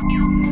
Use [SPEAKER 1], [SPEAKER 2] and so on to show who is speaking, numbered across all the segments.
[SPEAKER 1] you.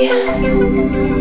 [SPEAKER 1] Yeah.